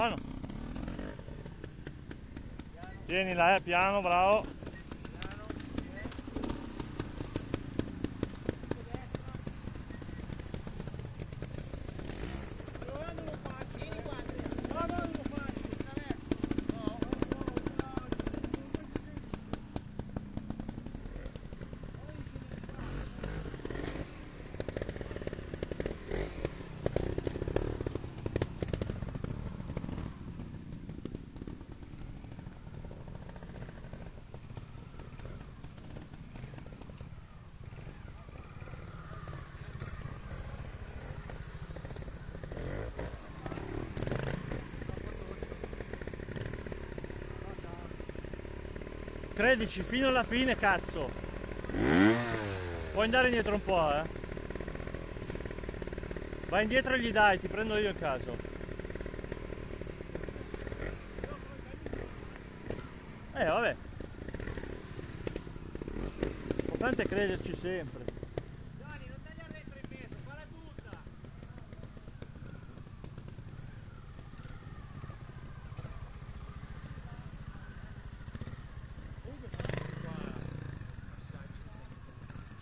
buono. Là eh piano bravo. Credici, fino alla fine, cazzo. Puoi andare indietro un po', eh. Vai indietro e gli dai, ti prendo io il caso. Eh, vabbè. L'importante è crederci sempre.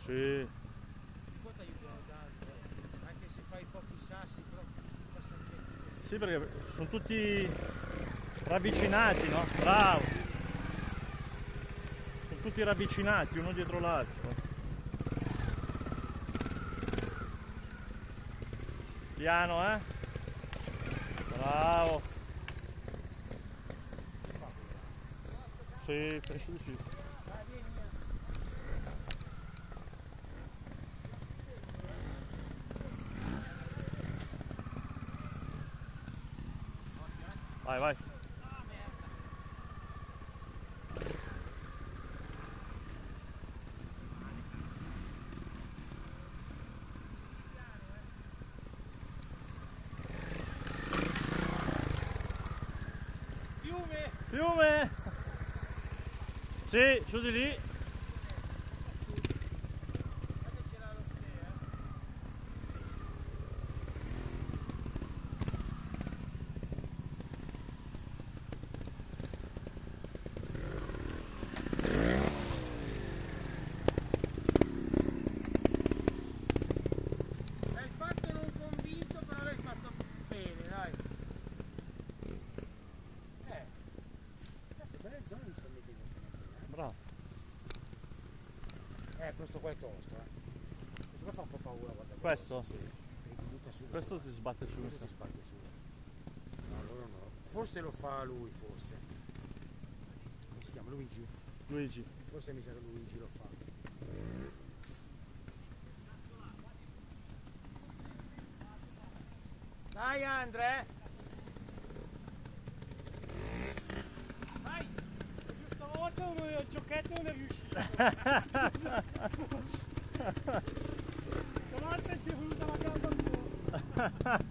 Sì. Anche se fai pochi sassi, però. Sì, perché sono tutti ravvicinati, no? Bravo. Sono tutti ravvicinati uno dietro l'altro. Piano, eh? Bravo. Sì, penso di sì. Vai, vai. Fiume! Fiume! Sì, su di lì. Questo qua è tosto, eh. Questo qua fa un po' paura, guarda. Questo? Sì. Perché ti butta su. Questo ti sbatte questo sbatte su. No, allora no. Forse lo fa lui, forse. Come si chiama? Luigi? Luigi. Forse mi sa che Luigi lo fa. Dai Andre! Uno il giochetto non è riuscito. Ti è venuta la gamba al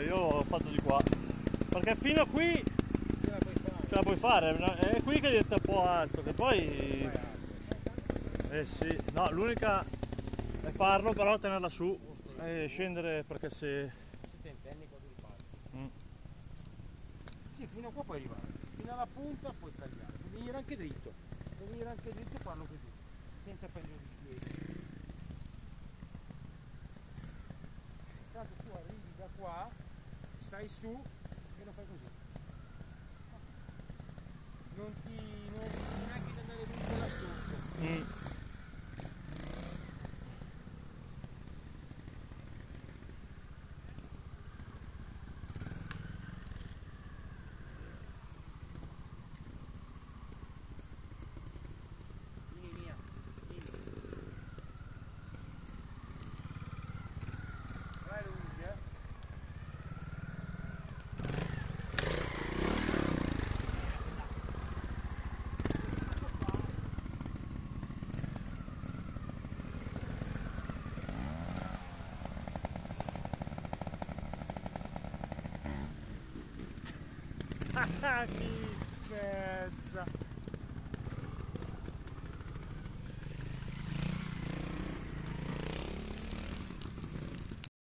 io ho fatto di qua. Perché fino a qui ce la puoi fare, la puoi fare. è qui che diventa un po' alto, che poi... Eh sì, no, l'unica è farlo però tenerla su e scendere perché se... Mm. Se fino a qua puoi arrivare, fino alla punta puoi tagliare, puoi venire anche dritto, puoi venire anche dritto e farlo così, senza prendere di spiego. Tanto tu hai qua, stai su e lo fai così. Non ti non non di andare lungo là sotto. Mm. che spezza!